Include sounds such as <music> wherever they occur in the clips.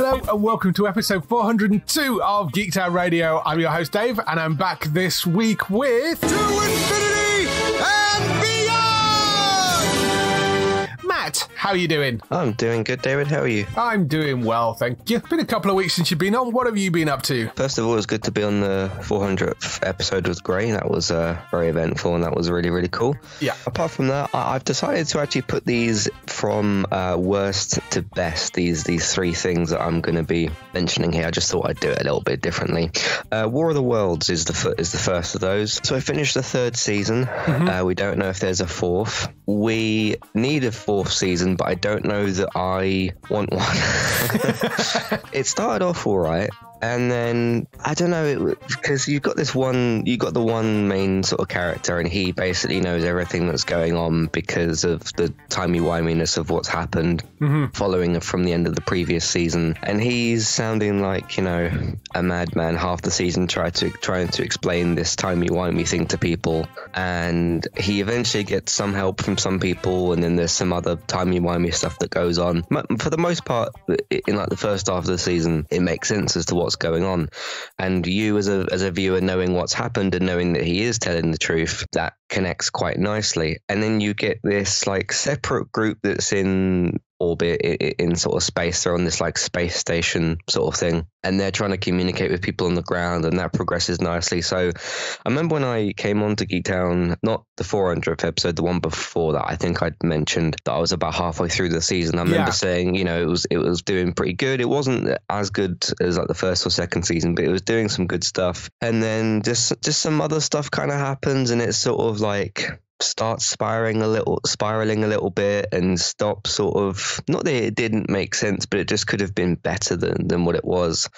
Hello and welcome to episode 402 of Geektown Radio. I'm your host Dave, and I'm back this week with To infinity and beyond! Matt. How are you doing? I'm doing good, David. How are you? I'm doing well, thank you. Been a couple of weeks since you've been on. What have you been up to? First of all, it was good to be on the 400th episode with Gray. That was uh, very eventful and that was really, really cool. Yeah. Apart from that, I- I've decided to actually put these from uh, worst to best. These these three things that I'm going to be mentioning here. I just thought I'd do it a little bit differently. Uh, War of the Worlds is the is the first of those. So I finished the third season. Uh, we don't know if there's a fourth. We need a fourth season, but I don't know that I want one. <laughs> it started off all right. And then I don't know because you've got this one, you got the one main sort of character, and he basically knows everything that's going on because of the timey wiminess of what's happened mm-hmm. following from the end of the previous season. And he's sounding like you know a madman half the season, trying to trying to explain this timey wimey thing to people, and he eventually gets some help from some people, and then there's some other timey wimey stuff that goes on. For the most part, in like the first half of the season, it makes sense as to what's going on, and you as a as a viewer knowing what's happened and knowing that he is telling the truth, that connects quite nicely. And then you get this like separate group that's in orbit in sort of space. They're on this like space station sort of thing, and they're trying to communicate with people on the ground, and that progresses nicely. So, I remember when I came on to Geektown, not the 400th episode, the one before that. I think I'd mentioned that I was about halfway through the season. I remember Yeah. saying, you know, it was it was doing pretty good. It wasn't as good as like the first or second season, but it was doing some good stuff. And then just just some other stuff kind of happens, and it's sort of like starts spiraling a little spiraling a little bit and stop sort of not that it didn't make sense but it just could have been better than than what it was.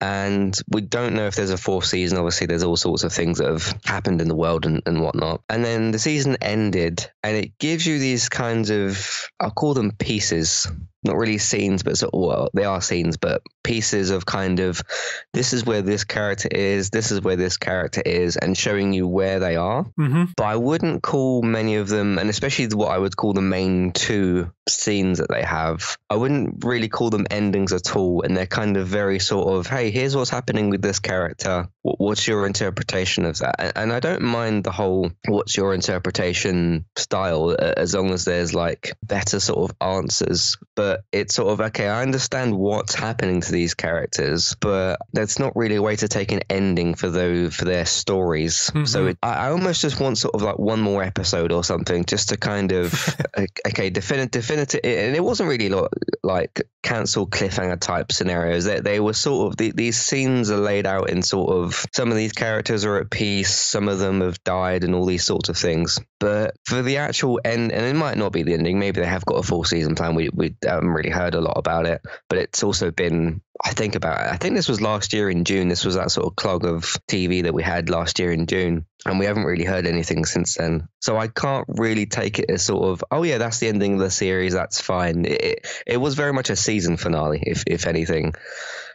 And we don't know if there's a fourth season. Obviously there's all sorts of things that have happened in the world and, and whatnot. And then the season ended and it gives you these kinds of i'll call them pieces not really scenes, but sort of, well, they are scenes, but pieces of kind of this is where this character is, this is where this character is, and showing you where they are. Mm-hmm. But I wouldn't call many of them, and especially what I would call the main two scenes that they have, I wouldn't really call them endings at all. And they're kind of very sort of, hey, here's what's happening with this character. What's your interpretation of that? And- I don't mind the whole what's your interpretation style as long as there's like better sort of answers. But it's sort of, okay, I understand what's happening to these characters, but that's not really a way to take an ending for those for their stories. So it, I, I almost just want sort of like one more episode or something just to kind of, <laughs> okay, definitive, definitive. And it wasn't really lo- like cancel cliffhanger type scenarios. They, they were sort of, the, these scenes are laid out in sort of, some of these characters are at peace, some of them have died and all these sorts of things. But for the actual end, and it might not be the ending, maybe they have got a full season plan. We, we um, haven't really heard a lot about it, but it's also been, I think about it. I think this was last year in June. This was that sort of clog of TV that we had last year in June. And we haven't really heard anything since then. So I can't really take it as sort of, oh yeah, that's the ending of the series. That's fine. It, it, was very much a season finale, if, if anything.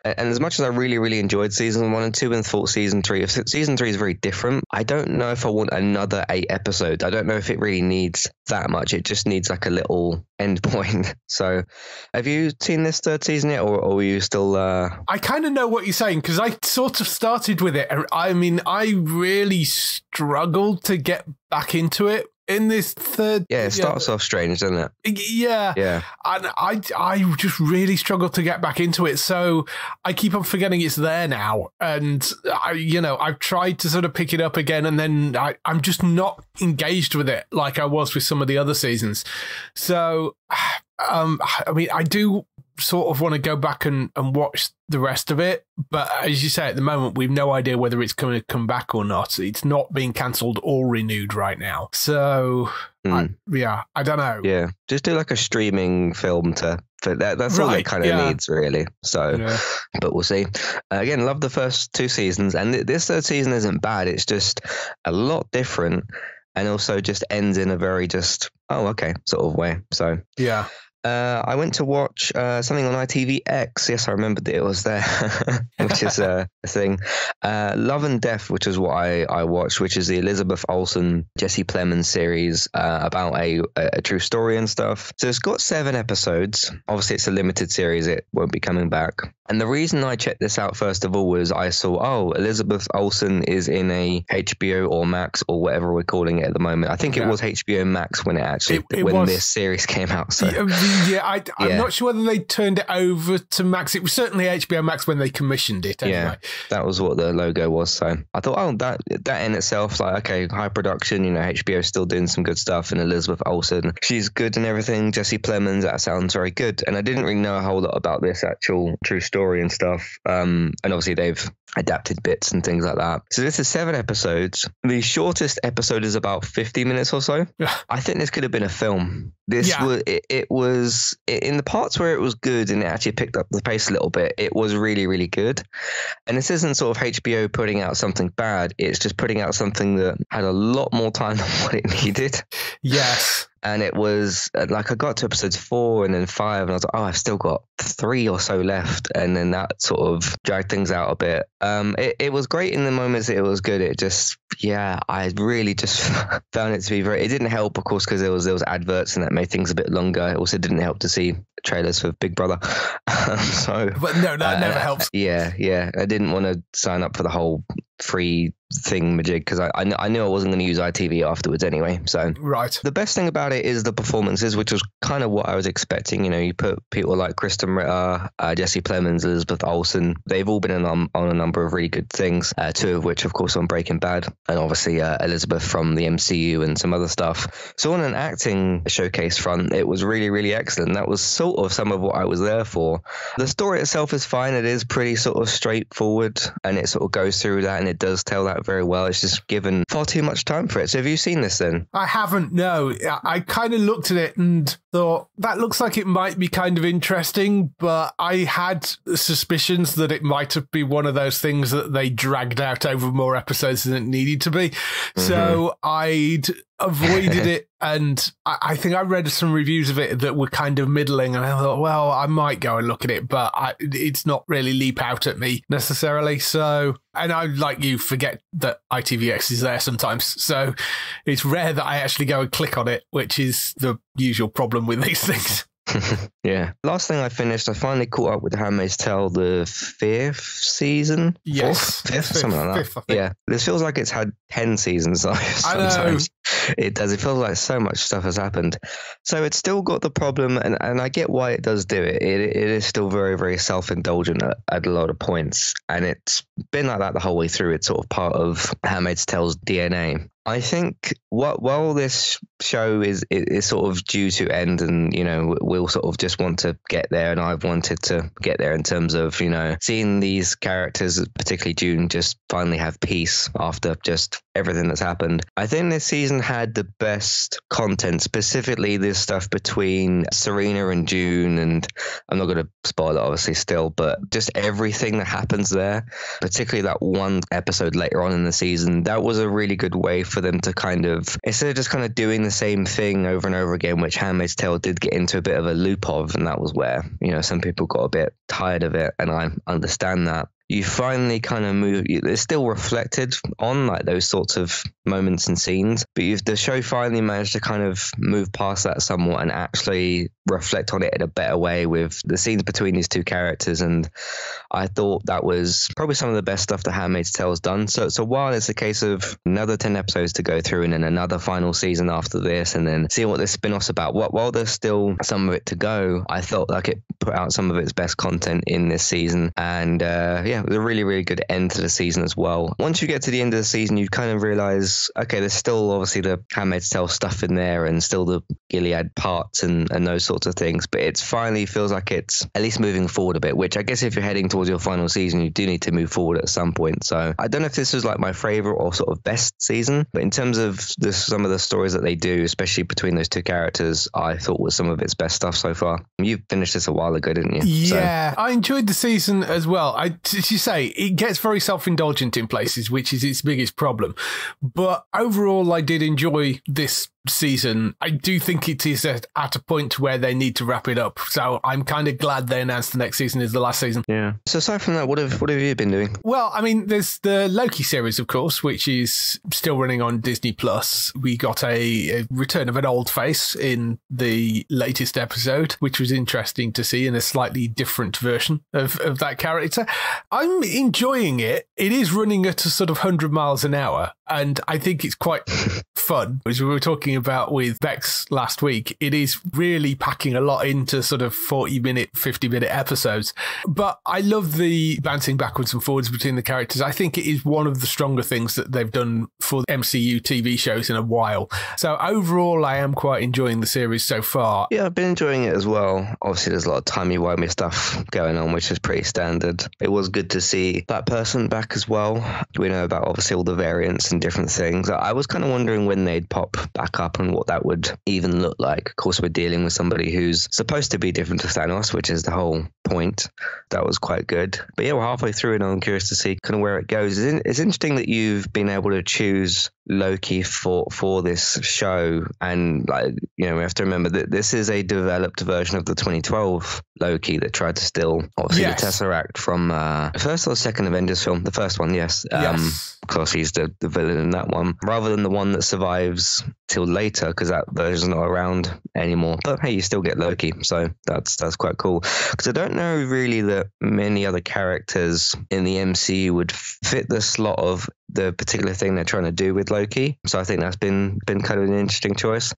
And and as much as I really, really enjoyed season one and two and thought season three, if season three is very different, I don't know if I want another eight episodes. I don't know if it really needs that much. It just needs like a little <laughs> end point. So have you seen this third season yet, or, or are you still, uh, I kind of know what you're saying because I sort of started with it. I mean, I really struggled to get back into it in this third. yeah, it starts off strange, doesn't it? Yeah. Yeah. And I, I just really struggled to get back into it. So I keep on forgetting it's there now. And I, you know, I've tried to sort of pick it up again and then I, I'm just not engaged with it like I was with some of the other seasons. So, <sighs> um, I mean, I do sort of want to go back and, and watch the rest of it. But as you say, at the moment, we've no idea whether it's going to come back or not. It's not being cancelled or renewed right now. So, I, Mm. yeah, I don't know. Yeah. Just do like a streaming film to, for that. That's all it kind of yeah. needs, really. So, Yeah. but we'll see. Uh, again, love the first two seasons, and th- this third season isn't bad. It's just a lot different, and also just ends in a very just oh okay sort of way. So Yeah. Uh, I went to watch uh, something on ITVX. Yes, I remembered it was there, <laughs> which is uh, a thing. Uh, Love and Death, which is what I, I watched, which is the Elizabeth Olsen, Jesse Plemons series uh, about a, a true story and stuff. So it's got seven episodes. Obviously, it's a limited series. It won't be coming back. And the reason I checked this out first of all was I saw, oh, Elizabeth Olsen is in a HBO or Max or whatever we're calling it at the moment. I think it was HBO Max when it actually It- it when was- this series came out. So Yeah, yeah, I, I'm Yeah. not sure whether they turned it over to Max. It was certainly HBO Max when they commissioned it. Anyway. Yeah, that was what the logo was. So I thought, oh, that that in itself, like, okay, high production. You know, HBO is still doing some good stuff, and Elizabeth Olsen, she's good and everything. Jesse Plemons, that sounds very good. And I didn't really know a whole lot about this actual true story and stuff. Um, and obviously they've adapted bits and things like that. So this is seven episodes. The shortest episode is about 50 minutes or so. Yeah. I think this could have been a film. This Yeah. was it, it was in the parts where it was good and it actually picked up the pace a little bit. It was really really good. And this isn't sort of HBO putting out something bad. It's just putting out something that had a lot more time than <laughs> what it needed. Yes. And it was uh, like I got to episodes four and then five, and I was like, oh, I've still got three or so left. And then that sort of dragged things out a bit. Um, it, it was great in the moments that it was good. It just, yeah, I really just <laughs> found it to be very. It didn't help, of course, because there was there was adverts and that made things a bit longer. It also didn't help to see trailers for Big Brother. <laughs> so But no, that uh, never helps. Yeah, yeah. I didn't want to sign up for the whole free thing majig because I, I, I knew I wasn't going to use ITV afterwards anyway. So Right. the best thing about it is the performances, which was kind of what I was expecting. You know, you put people like Krysten Ritter, uh, Jesse Plemons, Elizabeth Olsen. They've all been on, on a number of really good things, uh, two of which, of course, on Breaking Bad, and obviously uh, Elizabeth from the MCU and some other stuff. So on an acting showcase front, it was really, really excellent. That was sort of some of what I was there for. The story itself is fine. It is pretty sort of straightforward, and it sort of goes through that, and it does tell that very well. It's just given far too much time for it. So have you seen this then? I haven't, no. I, I kind of looked at it and thought, that looks like it might be kind of interesting, but I had suspicions that it might have been one of those things that they dragged out over more episodes than it needed to be. So mm-hmm. I'd avoided it. <laughs> And I, I think I read some reviews of it that were kind of middling. And I thought, well, I might go and look at it, but I, it's not really leap out at me necessarily. So, and I, like you, forget that ITVX is there sometimes. So it's rare that I actually go and click on it, which is the usual problem with these things. <laughs> yeah. Last thing I finished, I finally caught up with Handmaid's Tale, the fifth season. Yes. Fourth? Fifth? Fifth, something like that. fifth, yeah. This feels like it's had 10 seasons. though, <laughs> I know. Sometimes it does. It feels like so much stuff has happened. So it's still got the problem, and, and I get why it does do it. It, it is still very, very self indulgent at, at a lot of points. And it's been like that the whole way through. It's sort of part of Handmaid's Tale's DNA. I think what while this show is is sort of due to end, and you know we'll sort of just want to get there, and I've wanted to get there in terms of you know seeing these characters, particularly June, just finally have peace after just everything that's happened. I think this season had the best content, specifically this stuff between Serena and June, and I'm not going to spoil it obviously still, but just everything that happens there, particularly that one episode later on in the season, that was a really good way for them to kind of instead of just kind of doing the same thing over and over again, which Handmaid's Tale did get into a bit of a loop of, and that was where you know some people got a bit tired of it, and I understand that. You finally kind of move. It's still reflected on like those sorts of moments and scenes, but you've, the show finally managed to kind of move past that somewhat and actually reflect on it in a better way with the scenes between these two characters. And I thought that was probably some of the best stuff the Handmaid's Tale has done. So, so while it's a case of another 10 episodes to go through and then another final season after this, and then seeing what this spin off's about, while there's still some of it to go, I felt like it put out some of its best content in this season. And uh, yeah, it was a really, really good end to the season as well. Once you get to the end of the season, you kind of realize, okay, there's still obviously the Handmaid's Tale stuff in there and still the Gilead parts and, and those sorts of things, but it's finally feels like it's at least moving forward a bit, which I guess if you're heading towards your final season, you do need to move forward at some point. So I don't know if this was like my favorite or sort of best season, but in terms of the, some of the stories that they do, especially between those two characters, I thought was some of its best stuff so far. You finished this a while ago, didn't you? So- Yeah, I enjoyed the season as well. I, as you say, it gets very self indulgent in places, which is its biggest problem. But overall, I did enjoy this season, I do think it is at, at a point where they need to wrap it up. So I'm kind of glad they announced the next season is the last season. Yeah. So aside from that, what have what have you been doing? Well, I mean, there's the Loki series, of course, which is still running on Disney Plus. We got a, a return of an old face in the latest episode, which was interesting to see in a slightly different version of, of that character. I'm enjoying it. It is running at a sort of 100 miles an hour, and I think it's quite <laughs> fun. As we were talking about with Bex last week, it is really packing a lot into sort of 40 minute, 50 minute episodes. But I love the bouncing backwards and forwards between the characters. I think it is one of the stronger things that they've done for MCU TV shows in a while. So overall, I am quite enjoying the series so far. Yeah, I've been enjoying it as well. Obviously, there's a lot of timey-wimey stuff going on, which is pretty standard. It was good to see that person back as well. We know about obviously all the variants and different things. I was kind of wondering when they'd pop back up and what that would even look like. Of course, we're dealing with somebody who's supposed to be different to Thanos, which is the whole point. That was quite good. But yeah, we're halfway through and I'm curious to see kind of where it goes. It's interesting that you've been able to choose Loki for for this show, and like you know, we have to remember that this is a developed version of the 2012 Loki that tried to steal obviously yes. the Tesseract from uh, first or second Avengers film, the first one, yes. Um, yes. Of course, he's the, the villain in that one, rather than the one that survives till later because that version's not around anymore. But hey, you still get Loki, so that's that's quite cool. Because I don't know really that many other characters in the MCU would fit the slot of the particular thing they're trying to do with Loki. So I think that's been been kind of an interesting choice.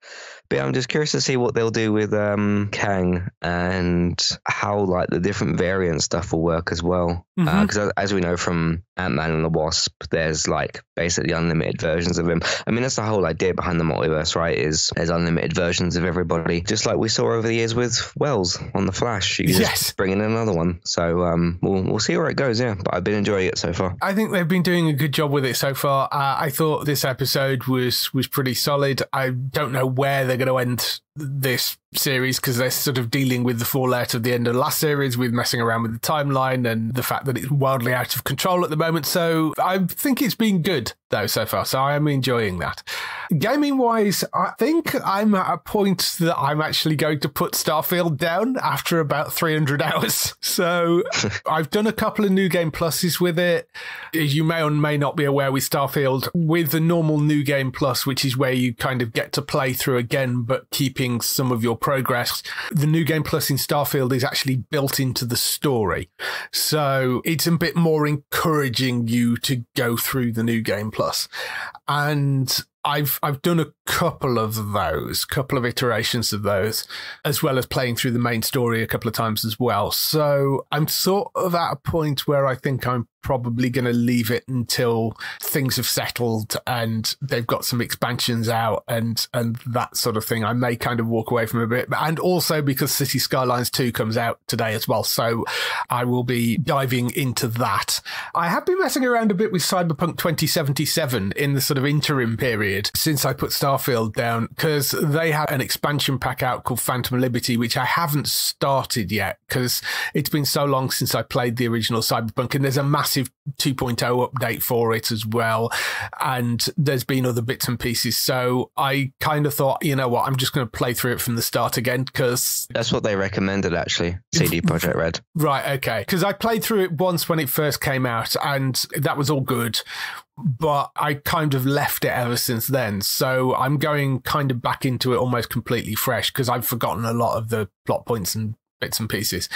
But yeah, I'm just curious to see what they'll do with um, Kang and how like the different variant stuff will work as well. Because mm-hmm. uh, as we know from Ant Man and the Wasp, there's like basically unlimited versions of him. I mean, that's the whole idea behind the multiverse, right? Is there's unlimited versions of everybody, just like we saw over the years with Wells on the Flash. You just yes. bring in another one. So um, we'll we'll see where it goes. Yeah, but I've been enjoying it so far. I think they've been doing a good job with it so far. Uh, I thought this episode was was pretty solid. I don't know where they're going to end this series because they're sort of dealing with the fallout of the end of the last series with messing around with the timeline and the fact that it's wildly out of control at the moment. So I think it's been good though so far. So I am enjoying that. Gaming wise, I think I'm at a point that I'm actually going to put Starfield down after about 300 <laughs> hours. So <laughs> I've done a couple of new game pluses with it. You may or may not be aware with Starfield, with the normal new game plus, which is where you kind of get to play through again, but keeping some of your progress. The new game plus in Starfield is actually built into the story. So it's a bit more encouraging you to go through the new game plus. And I've I've done a couple of those, couple of iterations of those, as well as playing through the main story a couple of times as well. So I'm sort of at a point where I think I'm probably going to leave it until things have settled and they've got some expansions out and and that sort of thing. I may kind of walk away from a bit, and also because City Skylines 2 comes out today as well, so I will be diving into that. I have been messing around a bit with Cyberpunk 2077 in the sort of interim period since I put Starfield down because they have an expansion pack out called Phantom Liberty, which I haven't started yet because it's been so long since I played the original Cyberpunk, and there's a massive massive 2.0 update for it as well. And there's been other bits and pieces. So I kind of thought, you know what, I'm just going to play through it from the start again because. That's what they recommended, actually, CD Projekt Red. Right, okay. Because I played through it once when it first came out and that was all good but I kind of left it ever since then. So I'm going kind of back into it almost completely fresh because I've forgotten a lot of the plot points and bits and pieces.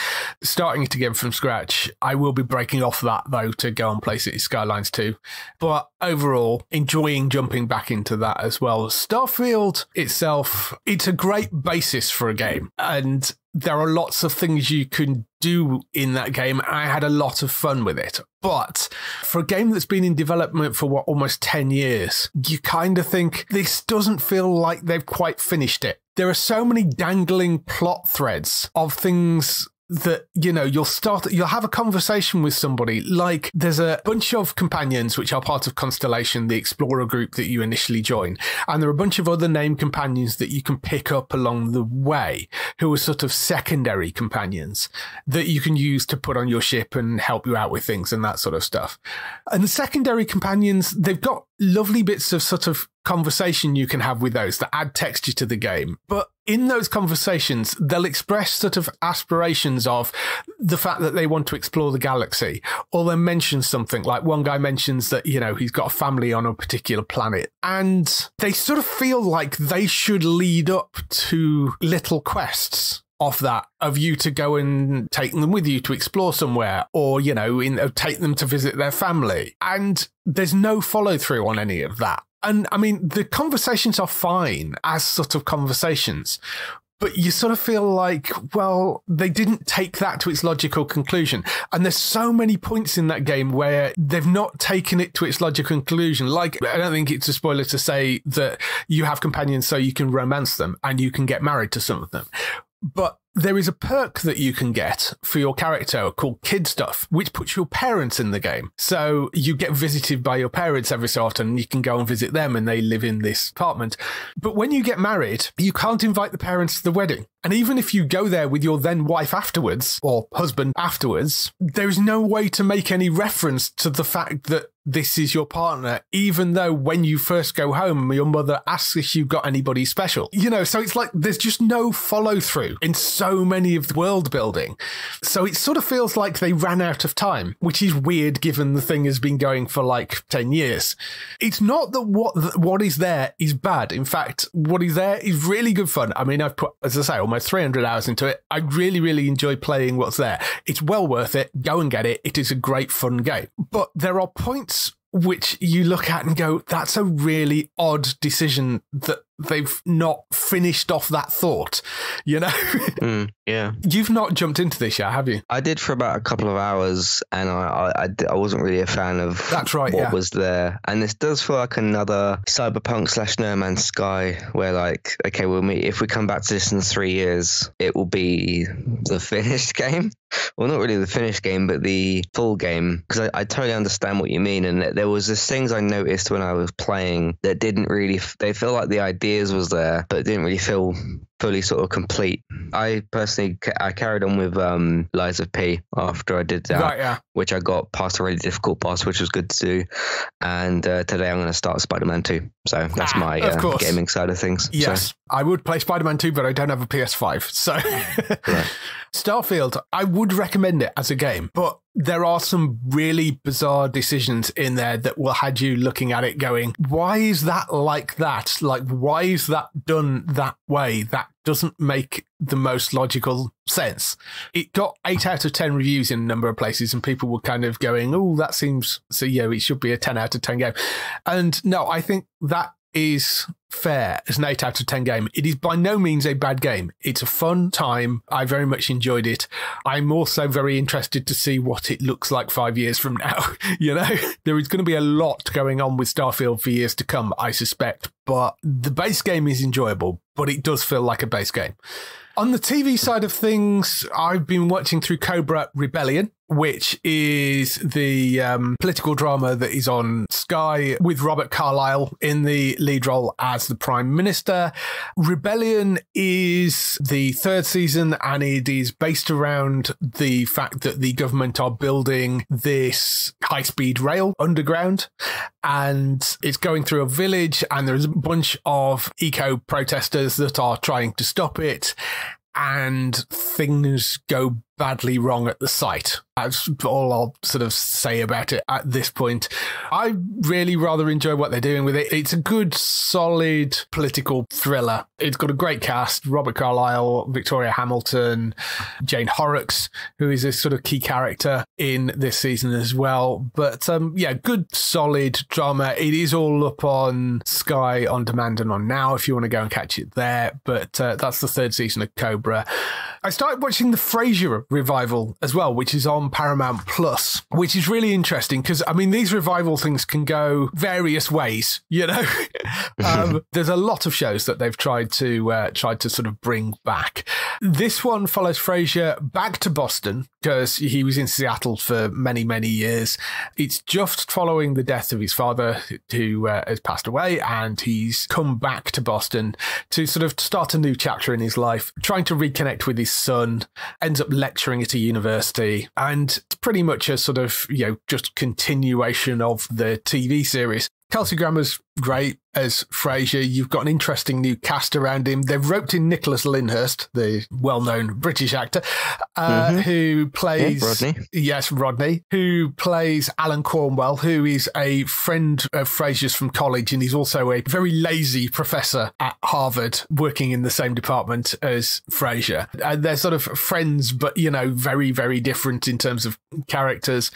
Starting it again from scratch, I will be breaking off that though to go and play City Skylines 2. But overall, enjoying jumping back into that as well. Starfield itself, it's a great basis for a game. And there are lots of things you can do in that game. I had a lot of fun with it. But for a game that's been in development for what, almost 10 years, you kind of think this doesn't feel like they've quite finished it. There are so many dangling plot threads of things that you know you'll start you'll have a conversation with somebody. Like there's a bunch of companions which are part of constellation the explorer group that you initially join. And there are a bunch of other named companions that you can pick up along the way who are sort of secondary companions that you can use to put on your ship and help you out with things and that sort of stuff. And the secondary companions they've got lovely bits of sort of conversation you can have with those that add texture to the game. But in those conversations, they'll express sort of aspirations of the fact that they want to explore the galaxy, or they'll mention something like one guy mentions that, you know, he's got a family on a particular planet. And they sort of feel like they should lead up to little quests of that of you to go and take them with you to explore somewhere or you know in, take them to visit their family and there's no follow through on any of that and i mean the conversations are fine as sort of conversations but you sort of feel like, well, they didn't take that to its logical conclusion. And there's so many points in that game where they've not taken it to its logical conclusion. Like, I don't think it's a spoiler to say that you have companions so you can romance them and you can get married to some of them. But there is a perk that you can get for your character called Kid Stuff, which puts your parents in the game. So you get visited by your parents every so often, and you can go and visit them, and they live in this apartment. But when you get married, you can't invite the parents to the wedding. And even if you go there with your then wife afterwards, or husband afterwards, there's no way to make any reference to the fact that this is your partner, even though when you first go home, your mother asks if you've got anybody special. You know, so it's like there's just no follow through in so many of the world building. So it sort of feels like they ran out of time, which is weird given the thing has been going for like 10 years. It's not that what, what is there is bad. In fact, what is there is really good fun. I mean, I've put, as I say, almost 300 hours into it. I really, really enjoy playing what's there. It's well worth it. Go and get it. It is a great fun game. But there are points which you look at and go, that's a really odd decision that they've not finished off that thought, you know? <laughs> Mm, yeah. You've not jumped into this yet, have you? I did for about a couple of hours, and I I, I, wasn't really a fan of That's right, what yeah. was there. And this does feel like another cyberpunk slash No Man's Sky, where like, okay, well, me if we come back to this in three years, it will be the <laughs> finished game. Well, not really the finished game, but the full game, because I, I totally understand what you mean. And there was this things I noticed when I was playing that didn't really. They feel like the ideas was there, but didn't really feel fully sort of complete. I personally I carried on with um Lies of P after I did that, Right, yeah. which I got past a really difficult boss, which was good to do. And uh, today I'm going to start Spider-Man 2. So that's Ah, my uh, gaming side of things. So, Yes, I would play Spider Man 2, but I don't have a PS5. So, <laughs> <laughs> Starfield, I would recommend it as a game, but there are some really bizarre decisions in there that will had you looking at it going, why is that like that? Like, why is that done that way? That doesn't make the most logical sense. It got eight out of 10 reviews in a number of places, and people were kind of going, oh, that seems so, yeah, it should be a 10 out of 10 game. And no, I think that is fair as an 8 out of 10 game. It is by no means a bad game. It's a fun time. I very much enjoyed it. I'm also very interested to see what it looks like five years from now. <laughs> you know, there is going to be a lot going on with Starfield for years to come, I suspect. But the base game is enjoyable, but it does feel like a base game. On the TV side of things, I've been watching through Cobra Rebellion, which is the um, political drama that is on Sky with Robert Carlyle in the lead role as the Prime Minister. Rebellion is the third season and it is based around the fact that the government are building this high speed rail underground and it's going through a village and there's a bunch of eco protesters that are trying to stop it and things go badly wrong at the site. That's all I'll sort of say about it at this point. I really rather enjoy what they're doing with it. It's a good, solid political thriller. It's got a great cast Robert Carlyle, Victoria Hamilton, Jane Horrocks, who is a sort of key character in this season as well. But um, yeah, good, solid drama. It is all up on Sky on demand and on now if you want to go and catch it there. But uh, that's the third season of Cobra. I started watching the Frasier revival as well, which is on on Paramount Plus, which is really interesting because I mean these revival things can go various ways. You know, <laughs> um, there's a lot of shows that they've tried to uh, tried to sort of bring back. This one follows Frasier back to Boston because he was in Seattle for many many years. It's just following the death of his father, who uh, has passed away, and he's come back to Boston to sort of start a new chapter in his life, trying to reconnect with his son. Ends up lecturing at a university, and it's pretty much a sort of you know just continuation of the TV series. Kelsey Grammer's great as Frasier. You've got an interesting new cast around him. They've roped in Nicholas Lyndhurst, the well-known British actor, uh, Mhm. who plays Yeah, Rodney. Yes, Rodney, who plays Alan Cornwell, who is a friend of Frasier's from college, and he's also a very lazy professor at Harvard, working in the same department as Frasier. And they're sort of friends, but you know, very, very different in terms of characters.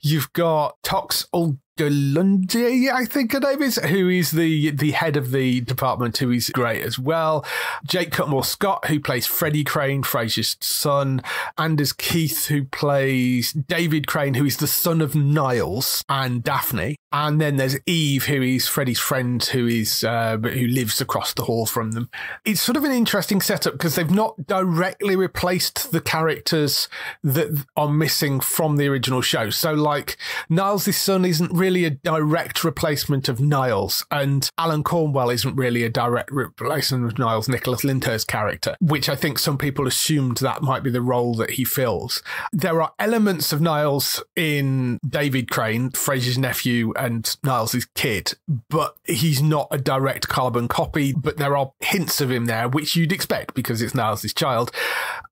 You've got Tox Ogulunji, I think her name is, who is the the head of the department, who is great as well. Jake Cutmore Scott, who plays Freddie Crane, Frasier's son. Anders Keith, who plays David Crane, who is the son of Niles and Daphne. And then there's Eve, who is Freddie's friend, who is uh, who lives across the hall from them. It's sort of an interesting setup because they've not directly replaced the characters that are missing from the original show. So, like Niles' son isn't really a direct replacement of Niles, and Alan Cornwell isn't really a direct replacement of Niles, Nicholas Lyndhurst's character, which I think some people assumed that might be the role that he fills. There are elements of Niles in David Crane, Frasier's nephew, and Niles' kid, but he's not a direct carbon copy. But there are hints of him there, which you'd expect because it's Niles' child.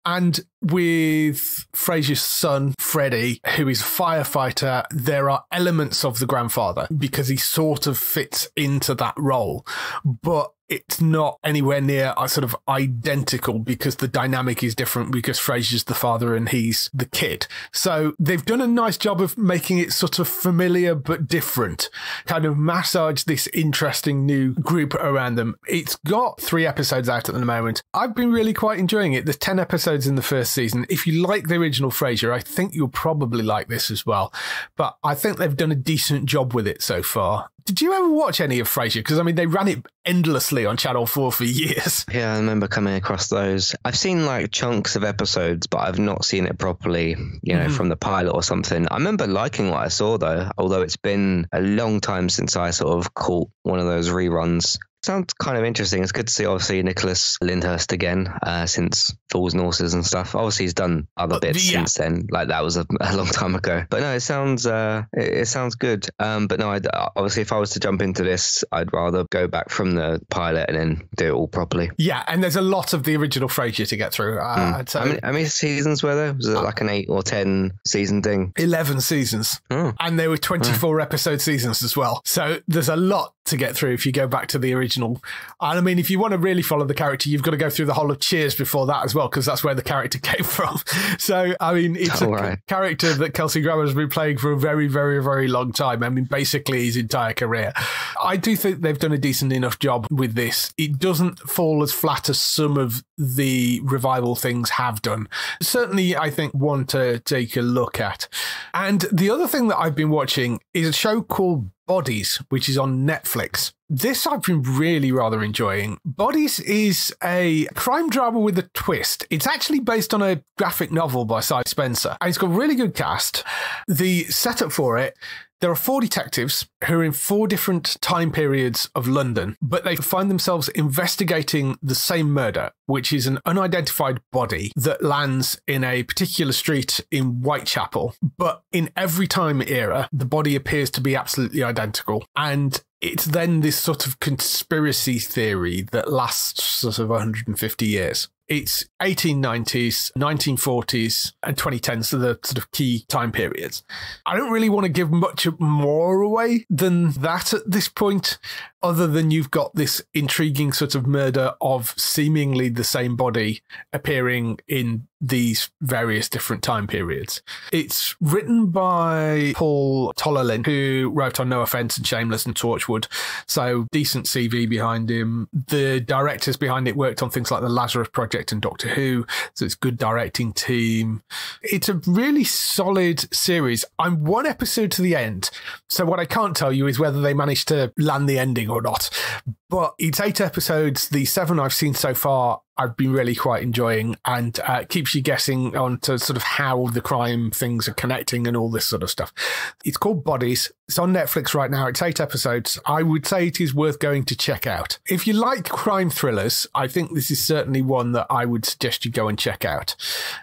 And with Frasier's son, Freddie, who is a firefighter, there are elements of the grandfather because he sort of fits into that role. But it's not anywhere near uh, sort of identical because the dynamic is different because Frasier's the father and he's the kid. So they've done a nice job of making it sort of familiar but different, kind of massage this interesting new group around them. It's got three episodes out at the moment. I've been really quite enjoying it. There's 10 episodes in the first season. If you like the original Frasier, I think you'll probably like this as well. But I think they've done a decent job with it so far. Did you ever watch any of Frasier? Because I mean, they ran it endlessly on Channel 4 for <laughs> years. Yeah, I remember coming across those. I've seen like chunks of episodes, but I've not seen it properly, you know, Mhm. from the pilot or something. I remember liking what I saw though, although it's been a long time since I sort of caught one of those reruns. Sounds kind of interesting. It's good to see, obviously, Nicholas Lyndhurst again uh, since Fools and Horses and stuff. Obviously, he's done other Uh, bits yeah. since then. Like that was a, <laughs> a long time ago. But no, it sounds uh, it, it sounds good. Um, but no, I'd, obviously, if I was to jump into this, I'd rather go back from the pilot and then do it all properly. Yeah, and there's a lot of the original Frasier to get through. Uh, so How many, how many seasons were there? Was it like an eight or ten season thing? 11 seasons. Oh, And there were 24 episode seasons as well. So there's a lot to get through if you go back to the original. And I mean, if you want to really follow the character, you've got to go through the whole of Cheers before that as well, because that's where the character <laughs> came from. So, I mean, it's a Oh, right. character that Kelsey Grammer has been playing for a very, very, very long time. I mean, basically his entire career. I do think they've done a decent enough job with this. It doesn't fall as flat as some of the revival things have done. Certainly, I think one to take a look at. And the other thing that I've been watching is a show called Bodies, which is on Netflix. This I've been really rather enjoying. Bodies is a crime drama with a twist. It's actually based on a graphic novel by Si Spencer, and it's got a really good cast. The setup for it there are four detectives who are in four different time periods of London, but they find themselves investigating the same murder, which is an unidentified body that lands in a particular street in Whitechapel. But in every time era, the body appears to be absolutely identical. And it's then this sort of conspiracy theory that lasts sort of 150 years. It's 1890s, 1940s, and 2010s are the sort of key time periods. I don't really want to give much more away than that at this point, other than you've got this intriguing sort of murder of seemingly the same body appearing in these various different time periods. It's written by Paul Tomalin, who wrote on No Offence and Shameless and Torchwood So decent CV behind him. The directors behind it worked on things like the Lazarus Project and Doctor Who. So it's good directing team. It's a really solid series. I'm one episode to the end. So what I can't tell you is whether they managed to land the ending or not. But it's eight episodes. The seven I've seen so far, I've been really quite enjoying and uh, keeps you guessing on to sort of how the crime things are connecting and all this sort of stuff. It's called Bodies. It's on Netflix right now. It's eight episodes. I would say it is worth going to check out. If you like crime thrillers, I think this is certainly one that I would suggest you go and check out.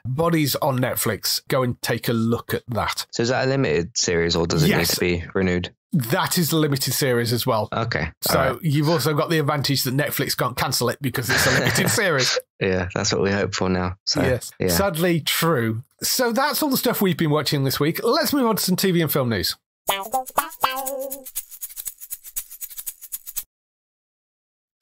Bodies on Netflix. Go and take a look at that. So is that a limited series or does it need to be renewed? That is a limited series as well. Okay. So right. you've also got the advantage that Netflix can't cancel it because it's a <laughs> limited series. yeah, that's what we hope for now. So yes. yeah. Sadly, true. So that's all the stuff we've been watching this week. Let's move on to some TV and film news.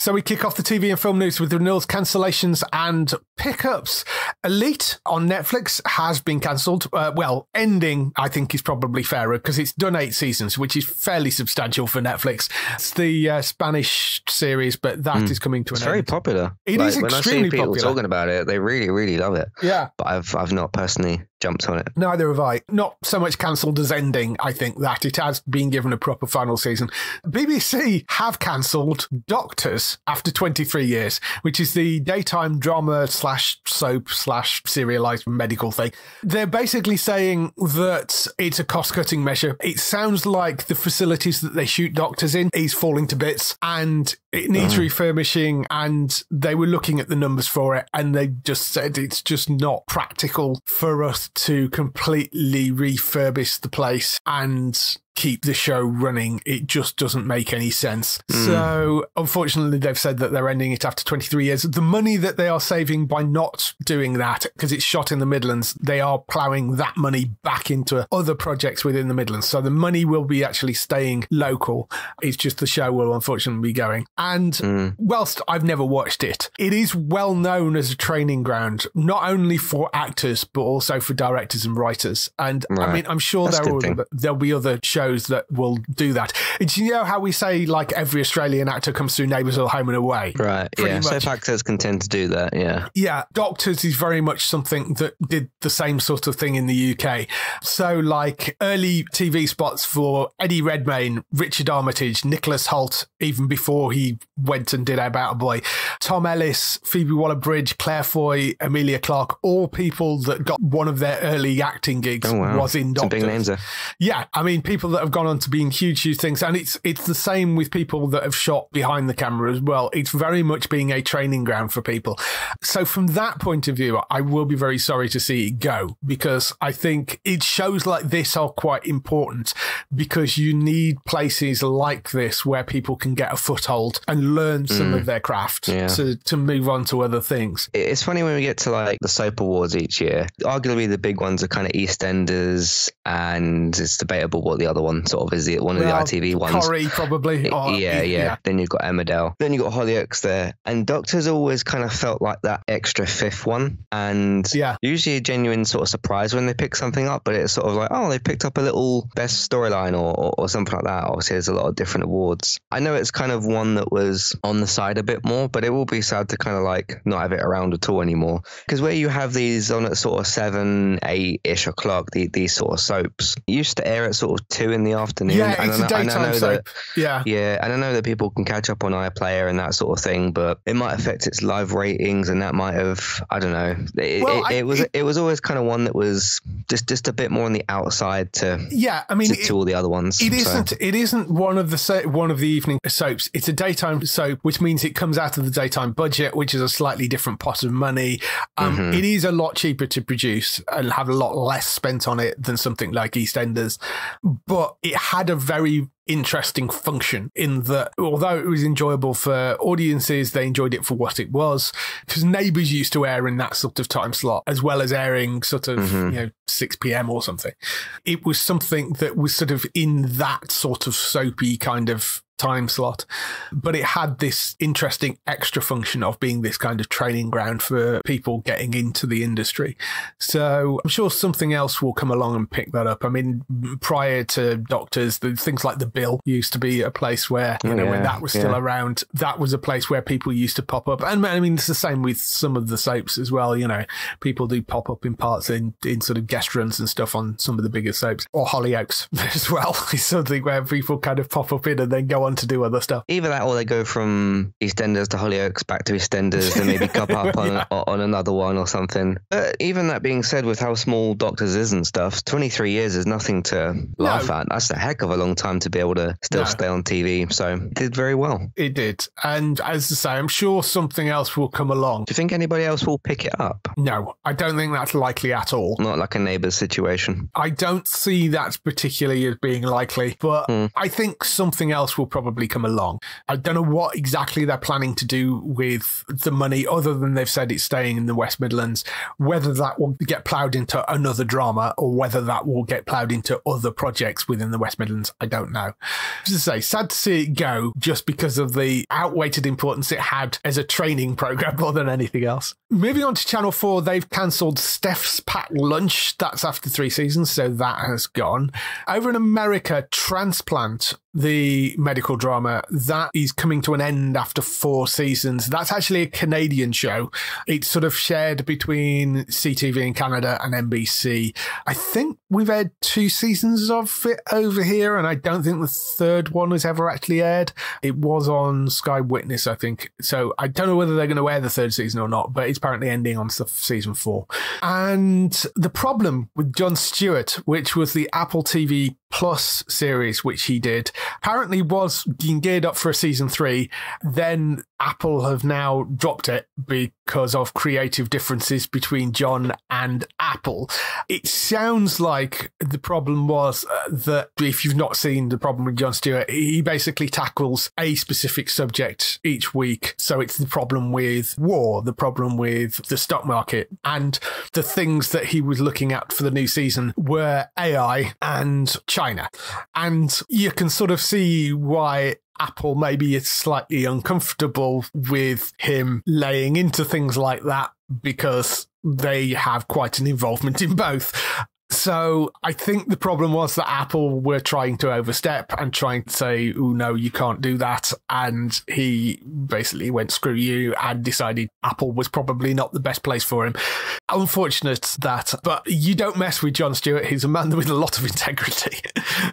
So we kick off the TV and film news with renewals, cancellations, and pickups. Elite on Netflix has been cancelled. Uh, well, ending, I think, is probably fairer because it's done eight seasons, which is fairly substantial for Netflix. It's the uh, Spanish series, but that is coming to Hmm. it's an very popular. It like, is when I extremely see people popular. talking about it, they really, really love it. yeah. But I've I've not personally jumped on it. Neither have I. Not so much cancelled as ending, I think, that it has been given a proper final season. BBC have cancelled Doctors after 23 years, which is the daytime drama slash soap slash serialized medical thing. They're basically saying that it's a cost cutting measure. It sounds like the facilities that they shoot doctors in is falling to bits and it needs mm. refurbishing and they were looking at the numbers for it and they just said it's just not practical for us to completely refurbish the place and keep the show running. It just doesn't make any sense. So, unfortunately, they've said that they're ending it after 23 years. The money that they are saving by not doing that, because it's shot in the Midlands, they are ploughing that money back into other projects within the Midlands. So, the money will be actually staying local. It's just the show will unfortunately be going. And whilst I've never watched it, it is well known as a training ground, not only for actors, but also for directors and writers. And I mean, I'm sure there will, there'll be other shows that will do that. Do you know how we say like every Australian actor comes through Neighbours or Home and Away? Right. Pretty yeah. much. Soap actors can tend to do that. Yeah. Yeah, Doctors is very much something that did the same sort of thing in the UK. So, like early TV spots for Eddie Redmayne, Richard Armitage, Nicholas Hoult, even before he went and did About a Boy, Tom Ellis, Phoebe Waller Bridge, Claire Foy, Emilia Clarke, all people that got one of their early acting gigs Oh wow. was in Some Doctors. big names there. Yeah, I mean, people that have gone on to being huge, huge things, and it's it's the same with people that have shot behind the camera as well. It's very much being a training ground for people. So from that point of view, I will be very sorry to see it go because I think it shows like this are quite important because you need places like this where people can get a foothold and learn some mm. of their craft Yeah. to to move on to other things. It's funny when we get to like the soap awards each year. Arguably, the big ones are kind of EastEnders, and it's debatable what the other one sort of is. it one of Well, the ITV ones. Corrie probably. <laughs> Oh, or- yeah, yeah, Then you've got Emmerdale. Then you've got Hollyoaks there. And Doctor's always kind of felt like that extra fifth one. And Yeah. usually a genuine sort of surprise when they pick something up, but it's sort of like, oh, they picked up a little best storyline or, or, or something like that. Obviously, there's a lot of different awards. I know it's kind of one that was on the side a bit more, but it will be sad to kind of like not have it around at all anymore. Because where you have these on at sort of seven, eight ish o'clock, the, these sort of soaps, used to air at sort of two in the afternoon. Yeah, And it's I a I daytime know soap. that- Yeah. yeah, and I know that people can catch up on iPlayer and that sort of thing, but it might affect its live ratings, and that might have I don't know. It, Well, it, I- it was it- was always kind of one that was just just a bit more on the outside to Yeah, I mean, to, to all the other ones. It so- isn't. It isn't one of the so- one of the evening soaps. It's a daytime soap, which means it comes out of the daytime budget, which is a slightly different pot of money. Um, Mm-hmm. it is a lot cheaper to produce and have a lot less spent on it than something like EastEnders, but it had a very interesting function in that although it was enjoyable for audiences they enjoyed it for what it was because neighbours used to air in that sort of time slot as well as airing sort of Mm-hmm. you know 6 p.m or something it was something that was sort of in that sort of soapy kind of time slot. But it had this interesting extra function of being this kind of training ground for people getting into the industry. So I'm sure something else will come along and pick that up. I mean, prior to Doctors, the things like the Bill used to be a place where, you know, when that was still yeah. around, that was a place where people used to pop up. And I mean, it's the same with some of the soaps as well. You know, people do pop up in parts in, in sort of guest runs and stuff on some of the bigger soaps or Hollyoaks <laughs> as well. <laughs> It's something where people kind of pop up in and then go on to do other stuff. Either that or they go from EastEnders to Hollyoaks back to EastEnders, then maybe come <laughs> up on, Yeah. on another one or something. But even that being said, with how small Doctors is and stuff, 23 years is nothing to laugh at. That's a heck of a long time to be able to still No. stay on TV. So it did very well. It did. And as I say, I'm sure something else will come along. Do you think anybody else will pick it up? No, I don't think that's likely at all. Not like a neighbours situation. I don't see that particularly as being likely, but Hmm. I think something else will probably come along. I don't know what exactly they're planning to do with the money, other than they've said it's staying in the West Midlands. Whether that will get ploughed into another drama or whether that will get ploughed into other projects within the West Midlands, I don't know. As I say, sad to see it go just because of the outweighted importance it had as a training program <laughs> more than anything else. Moving on to Channel 4, they've cancelled Steph's Packed Lunch. That's after three seasons, so that has gone. Over in America, Transplant, the medical drama, that is coming to an end after four seasons. That's actually a Canadian show. It's sort of shared between CTV in Canada and NBC. I think we've aired two seasons of it over here, and I don't think the third one has ever actually aired. It was on Sky Witness, I think. So I don't know whether they're going to air the third season or not, but it's apparently ending on season four. And the problem with Jon Stewart, which was the Apple TV Plus series, which he did, apparently was being geared up for a season three. Then Apple have now dropped it because of creative differences between Jon and Apple. It sounds like the problem was uh, that if you've not seen the problem with Jon Stewart, he basically tackles a specific subject each week. So it's the problem with war, the problem with the stock market, and the things that he was looking at for the new season were AI and China. And you can sort of see why Apple maybe is slightly uncomfortable with him laying into things like that because they have quite an involvement in both. So I think the problem was that Apple were trying to overstep and trying to say, "Oh no, you can't do that," and he basically went screw you and decided Apple was probably not the best place for him. Unfortunate that, but you don't mess with Jon Stewart. He's a man with a lot of <laughs> integrity,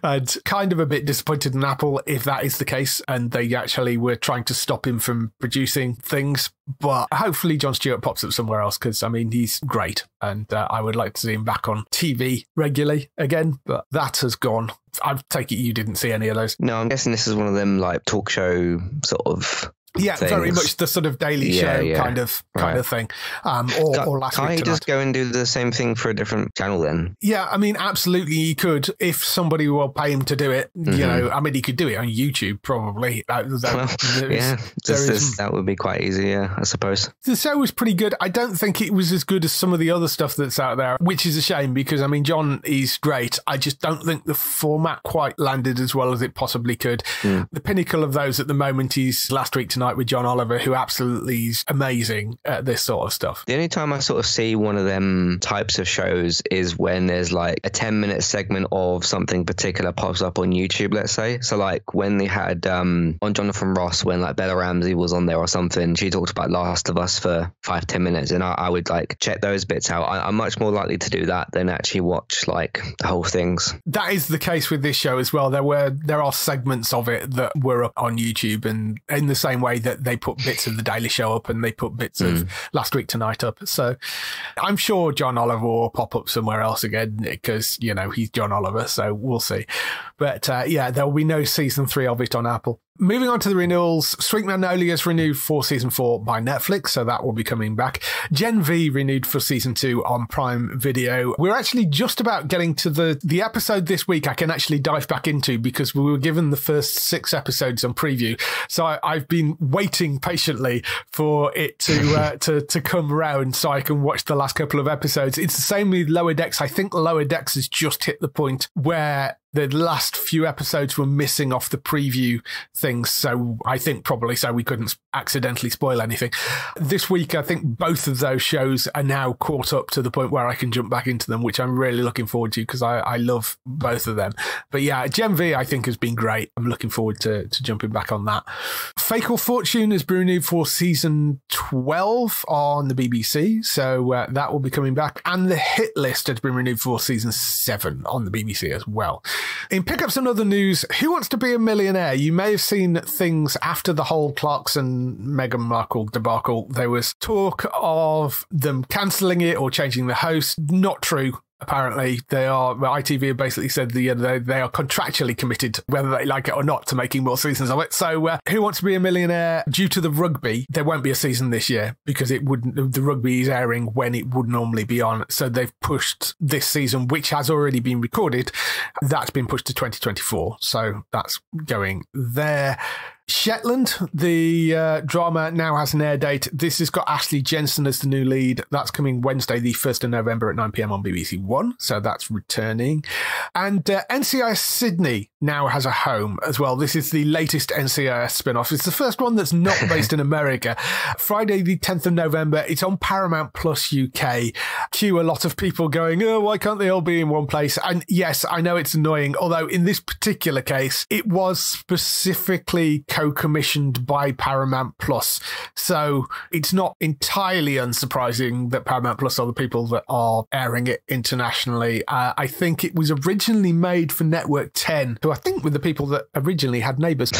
and kind of a bit disappointed in Apple if that is the case, and they actually were trying to stop him from producing things. But hopefully, Jon Stewart pops up somewhere else because I mean he's great, and uh, I would like to see him back on TV regularly again. But that has gone. I take it you didn't see any of those. No, I'm guessing this is one of them like talk show sort of. Yeah, very much the sort of Daily Yeah, Show yeah. kind of kind Right. of thing, um, or, Ca- or last you tonight. just go and do the same thing for a different channel then? Yeah, I mean, absolutely, he could if somebody will pay him to do it. You Mhm. know, I mean, he could do it on YouTube probably. Uh, <laughs> that- Well, yeah, there just, is- just- that would be quite easy. Yeah, I suppose. the show was pretty good. I don't think it was as good as some of the other stuff that's out there, which is a shame because I mean, Jon is great. I just don't think the format quite landed as well as it possibly could. Hmm. The pinnacle of those at the moment is last week tonight with John Oliver, who absolutely is amazing at this sort of stuff. The only time I sort of see one of them types of shows is when there's like a 10 minute segment of something particular pops up on YouTube, let's say. So, like when they had um, on Jonathan Ross, when like Bella Ramsey was on there or something, she talked about Last of Us for five, 10 minutes. And I, I would like check those bits out. I, I'm much more likely to do that than actually watch like the whole things. That is the case with this show as well. There were there are segments of it that were up on YouTube, and in the same way that they put bits of the Daily Show up and they put bits of Last Week Tonight up. So I'm sure John Oliver will pop up somewhere else again because you know he's John Oliver. So we'll see. But uh, yeah, there will be no season three of it on Apple. Moving on to the renewals, Sweet Magnolia is renewed for season four by Netflix, so that will be coming back. Gen V renewed for season two on Prime Video. We're actually just about getting to the the episode this week. I can actually dive back into because we were given the first six episodes on preview, so I, I've been waiting patiently for it to <laughs> uh, to to come around so I can watch the last couple of episodes. It's the same with Lower Decks. I think Lower Decks has just hit the point where The last few episodes were missing off the preview things, so I think probably so we couldn't accidentally spoil anything. This week, I think both of those shows are now caught up to the point where I can jump back into them, which I'm really looking forward to because I, I love both of them. But yeah, Gen V, I think, has been great. I'm looking forward to, to jumping back on that. Fake or Fortune is renewed for season 12 on the BBC, so uh, that will be coming back. And The Hit List has been renewed for season 7 on the BBC as well. In pick up some other news, Who Wants to Be a Millionaire? You may have seen things after the whole Clarkson Meghan Markle debacle. There was talk of them cancelling it or changing the host. Not true apparently they are ITV have basically said the, they, they are contractually committed whether they like it or not to making more seasons of it. So uh, who wants to be a millionaire due to the rugby there won't be a season this year because it wouldn't the rugby is airing when it would normally be on. So they've pushed this season which has already been recorded that's been pushed to 2024 so that's going there Shetland, the uh, drama now has an air date. This has got Ashley Jensen as the new lead. That's coming Wednesday, the 1st of November at 9 pm on BBC One. So that's returning. And uh, NCIS Sydney now has a home as well. This is the latest NCIS spin off. It's the first one that's not <laughs> based in America. Friday, the 10th of November. It's on Paramount Plus UK. Cue a lot of people going, oh, why can't they all be in one place? And yes, I know it's annoying. Although in this particular case, it was specifically co-commissioned by Paramount Plus. So it's not entirely unsurprising that Paramount Plus are the people that are airing it internationally. Uh, I think it was originally made for Network 10, who I think were the people that originally had Neighbours.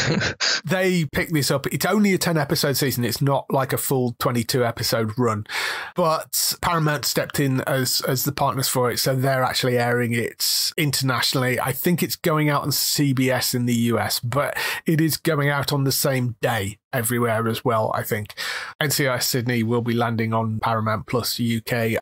<laughs> they picked this up. It's only a 10 episode season. It's not like a full 22 episode run, but Paramount stepped in as, as the partners for it. So they're actually airing it internationally. I think it's going out on CBS in the US, but it is going out on the same day everywhere as well, I think. NCIS Sydney will be landing on Paramount Plus UK.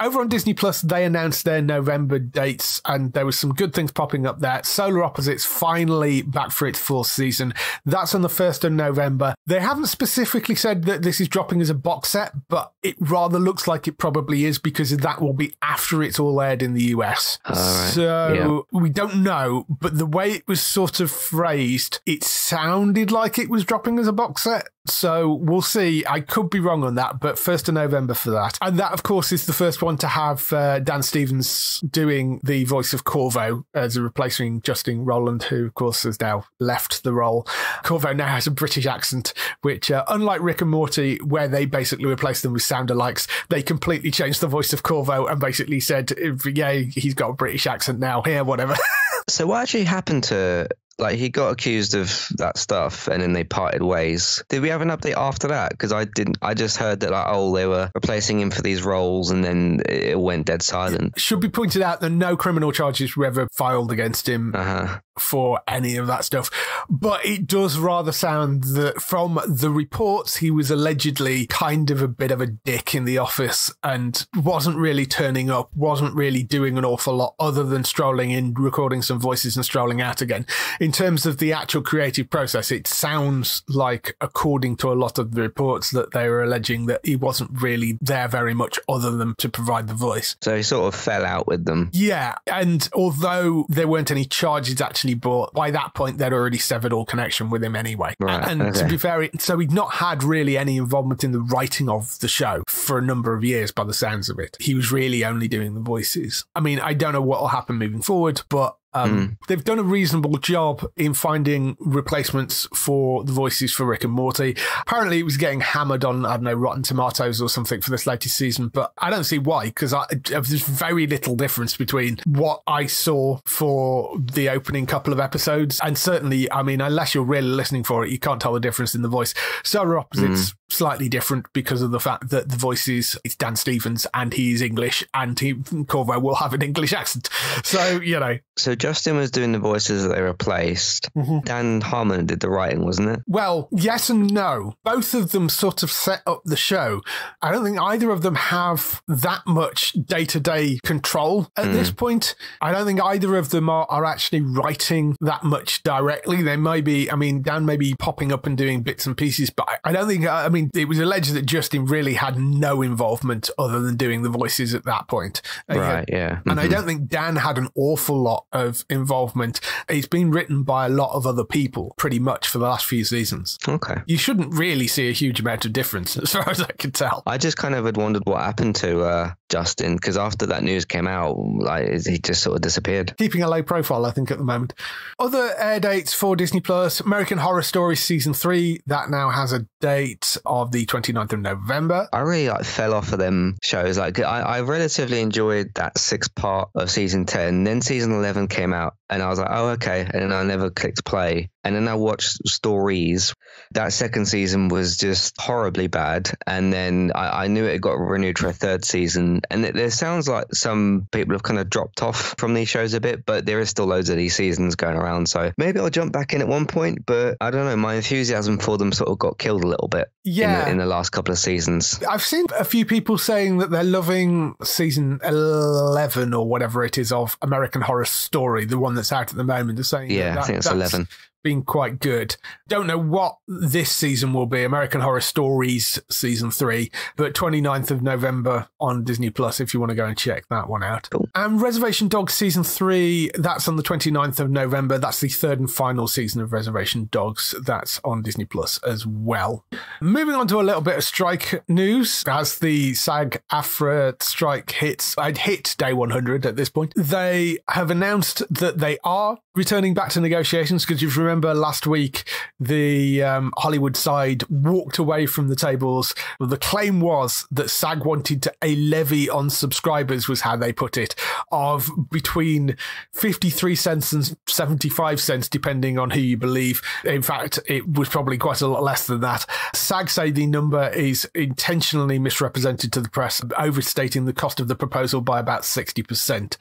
Over on Disney Plus, they announced their November dates, and there was some good things popping up there. Solar Opposites finally back for its fourth season. That's on the 1st of November. They haven't specifically said that this is dropping as a box set, but it rather looks like it probably is because that will be after it's all aired in the US. Right. So yeah. we don't know, but the way it was sort of phrased, it sounded like it was dropping as a box set. So we'll see. I could be wrong on that, but 1st of November for that. And that, of course, is the first one to have uh, Dan Stevens doing the voice of Korvo as a replacing Justin Roiland, who, of course, has now left the role. Korvo now has a British accent, which, uh, unlike Rick and Morty, where they basically replaced them with sound alikes, they completely changed the voice of Korvo and basically said, yeah, he's got a British accent now. Here, whatever. <laughs> so what actually happened to like he got accused of that stuff and then they parted ways. Did we have an update after that? Because I didn't. I just heard that like oh they were replacing him for these roles and then it went dead silent. It should be pointed out that no criminal charges were ever filed against him. Uh-huh for any of that stuff. But it does rather sound that from the reports, he was allegedly kind of a bit of a dick in the office and wasn't really turning up, wasn't really doing an awful lot other than strolling in, recording some voices and strolling out again. In terms of the actual creative process, it sounds like, according to a lot of the reports, that they were alleging that he wasn't really there very much other than to provide the voice. So he sort of fell out with them. Yeah. And although there weren't any charges actually actually, but by that point, they'd already severed all connection with him anyway. Right, and okay. to be fair, so he'd not had really any involvement in the writing of the show for a number of years by the sounds of it. He was really only doing the voices. I mean, I don't know what will happen moving forward, but um, mm. They've done a reasonable job in finding replacements for the voices for Rick and Morty. Apparently, it was getting hammered on, I don't know, Rotten Tomatoes or something for this latest season, but I don't see why, because there's very little difference between what I saw for the opening couple of episodes. And certainly, I mean, unless you're really listening for it, you can't tell the difference in the voice. Solar Opposites, mm. Slightly different because of the fact that the voices it's Dan Stevens and he's English and he, Korvo will have an English accent. So, you know. So, Justin was doing the voices that they replaced. Mm-hmm. Dan Harmon did the writing, wasn't it? Well, yes and no. Both of them sort of set up the show. I don't think either of them have that much day to day control at mm. this point. I don't think either of them are, are actually writing that much directly. They may be, I mean, Dan may be popping up and doing bits and pieces, but I, I don't think, I mean, mean, it was alleged that Justin really had no involvement other than doing the voices at that point. Uh, Right, yeah. and I Mhm. don't think Dan had an awful lot of involvement. It's been written by a lot of other people pretty much for the last few seasons. Okay. You shouldn't really see a huge amount of difference <laughs> as far as I can tell. I just kind of had wondered what happened to uh, Justin because after that news came out, like he just sort of disappeared. Keeping a low profile, I think, at the moment. Other air dates for Disney Plus American Horror Story Season 3, that now has a date of the 29th of November. I really like fell off of them shows. Like I, I relatively enjoyed that six part of season ten. Then season eleven came out, and I was like, oh okay. And then I never clicked play. And then I watched stories. That second season was just horribly bad. And then I, I knew it got renewed for a third season. And it, there sounds like some people have kind of dropped off from these shows a bit, but there is still loads of these seasons going around. So maybe I'll jump back in at one point. But I don't know. My enthusiasm for them sort of got killed a little bit in, the, in the last couple of seasons. I've seen a few people saying that they're loving season 11 or whatever it is of American Horror Story, the one that's out at the moment. They're saying Yeah, that I think it's that's 11. Been quite good. Don't know what this season will be, American Horror Stories season three, but 29th of November on Disney Plus if you want to go and check that one out. Cool. And Reservation Dogs season three, that's on the 29th of November. That's the third and final season of Reservation Dogs. That's on Disney Plus as well. Moving on to a little bit of strike news. As the SAG AFTRA strike hits, I'd hit day 100 at this point. They have announced that they are returning back to negotiations because you remember last week the um, Hollywood side walked away from the tables. The claim was that SAG wanted to, a levy on subscribers, was how they put it, of between 53 cents and 75 cents, depending on who you believe. In fact, it was probably quite a lot less than that. SAG say the number is intentionally misrepresented to the press, overstating the cost of the proposal by about 60%.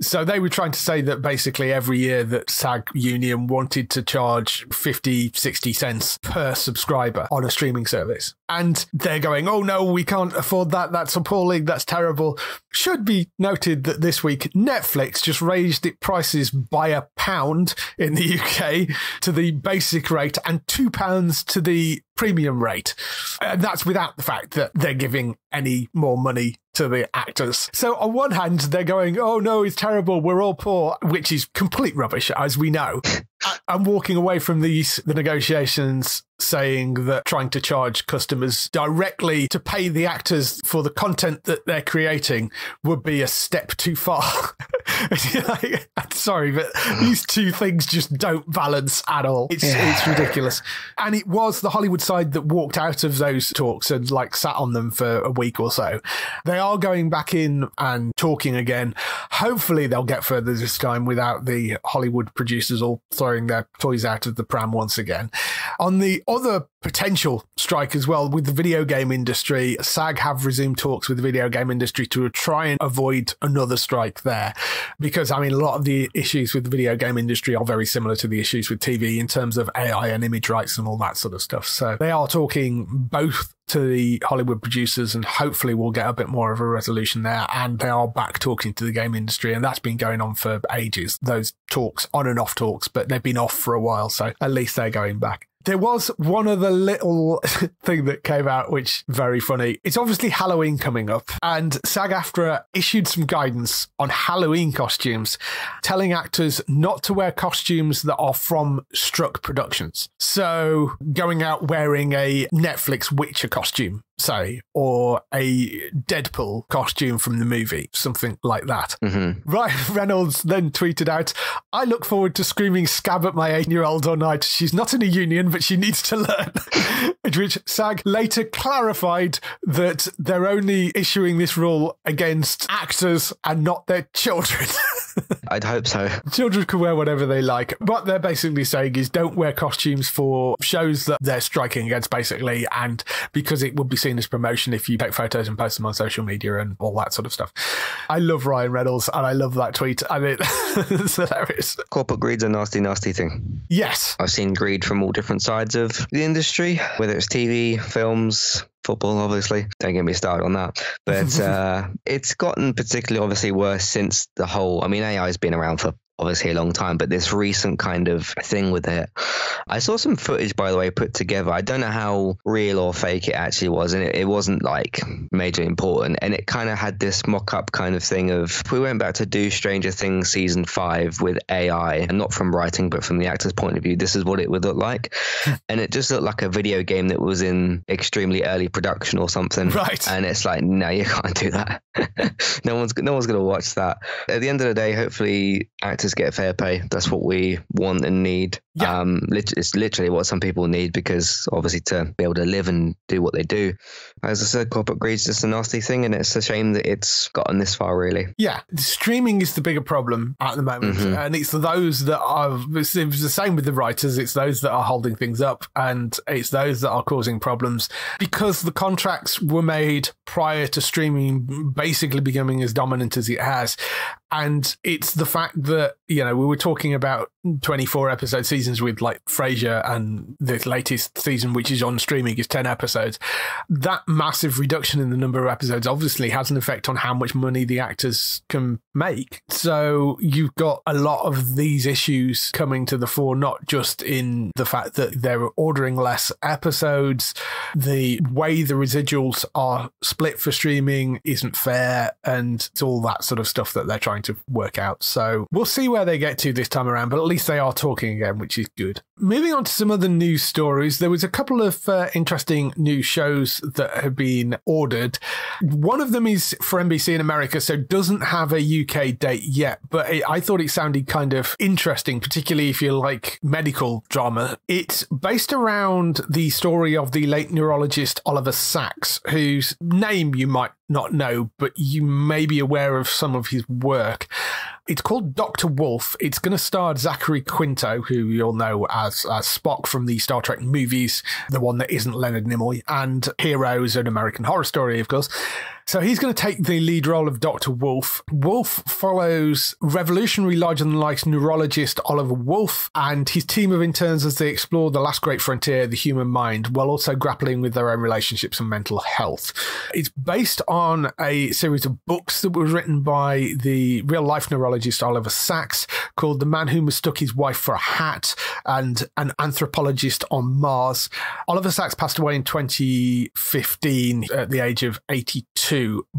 So they were trying to say that basically every year that SAG Union wanted to charge 50, 60 cents per subscriber on a streaming service. And they're going, oh no, we can't afford that. That's appalling. That's terrible. Should be noted that this week Netflix just raised its prices by a pound in the UK to the basic rate and two pounds to the premium rate. And that's without the fact that they're giving any more money to the actors. So on one hand, they're going, oh no, it's terrible. We're all poor, which is complete rubbish, as we know. <laughs> I'm walking away from these the negotiations saying that trying to charge customers directly to pay the actors for the content that they're creating would be a step too far. <laughs> Like, I'm sorry, but these two things just don't balance at all. It's it's ridiculous. And it was the Hollywood side that walked out of those talks and like sat on them for a week or so. They are going back in and talking again. Hopefully they'll get further this time without the Hollywood producers all throwing their toys out of the pram once again. On the other potential strike as well with the video game industry, SAG have resumed talks with the video game industry to try and avoid another strike there. Because I mean, a lot of the issues with the video game industry are very similar to the issues with TV in terms of AI and image rights and all that sort of stuff. So they are talking both to the Hollywood producers and hopefully we'll get a bit more of a resolution there. And they are back talking to the game industry and that's been going on for ages. Those talks, on and off talks, but they've been off for a while. So at least they're going back. There was one other little <laughs> thing that came out, which very funny. It's obviously Halloween coming up, and SAG-AFTRA issued some guidance on Halloween costumes, telling actors not to wear costumes that are from Struck Productions. So going out wearing a Netflix Witcher costume, say, or a Deadpool costume from the movie, something like that. Mm-hmm. Ryan <laughs> Reynolds then tweeted out, I look forward to screaming scab at my eight year old all night. She's not in a union, but she needs to learn. <laughs> Which SAG later clarified that they're only issuing this rule against actors and not their children. <laughs> <laughs> I'd hope so. children can wear whatever they like. What they're basically saying is don't wear costumes for shows that they're striking against, basically, and because it would be seen as promotion if you take photos and post them on social media and all that sort of stuff. I love Ryan Reynolds and I love that tweet, and it, <laughs> it's hilarious. Corporate greed's a nasty, nasty thing. Yes. I've seen greed from all different sides of the industry, whether it's TV, films, football, obviously. Don't get me started on that. But <laughs> uh, it's gotten particularly obviously worse since the whole. I mean, AI has been around for obviously a long time, but this recent kind of thing with it. I saw some footage, by the way, put together. I don't know how real or fake it actually was, and it, it wasn't like major important. And it kind of had this mock up kind of thing of we went back to do Stranger Things season five with AI, and not from writing, but from the actor's point of view, this is what it would look like. <laughs> and it just looked like a video game that was in extremely early production or something. Right. And it's like, no, you can't do that. <laughs> no one's no one's going to watch that. At the end of the day, hopefully actors get fair pay. That's what we want and need. Yeah. Um, it's literally what some people need because obviously to be able to live and do what they do. As I said, corporate greed is just a nasty thing, and it's a shame that it's gotten this far. Really. Yeah, streaming is the bigger problem at the moment, Mhm. and it's those that are. It's, it's the same with the writers. It's those that are holding things up, and it's those that are causing problems because the contracts were made prior to streaming basically becoming as dominant as it has, and it's the fact that you know we were talking about 24 episode seasons with like Frasier, and the latest season, which is on streaming, is 10 episodes. That massive reduction in the number of episodes obviously has an effect on how much money the actors can make. So you've got a lot of these issues coming to the fore, not just in the fact that they're ordering less episodes, the way the residuals are split for streaming isn't fair, and it's all that sort of stuff that they're trying to work out. So we'll see where they get to this time around, but at least they are talking again, which is good. Moving on to some other news stories, there was a couple of uh, interesting new shows that have been ordered. One of them is for NBC in America, so doesn't have a UK date yet, but it, I thought it sounded kind of interesting, particularly if you like medical drama. It's based around the story of the late neurologist Oliver Sacks, whose name you might not know, but you may be aware of some of his work. It's called Doctor Wolf. It's going to star Zachary Quinto, who you'll know as, as Spock from the Star Trek movies, the one that isn't Leonard Nimoy, and Heroes, an American Horror Story, of course. So he's going to take the lead role of Dr. Wolf. Wolf follows revolutionary larger than life neurologist Oliver Wolf and his team of interns as they explore the last great frontier, the human mind, while also grappling with their own relationships and mental health. It's based on a series of books that were written by the real life neurologist Oliver Sacks called The Man Who Mistook His Wife for a Hat and an anthropologist on Mars. Oliver Sacks passed away in 2015 at the age of 82,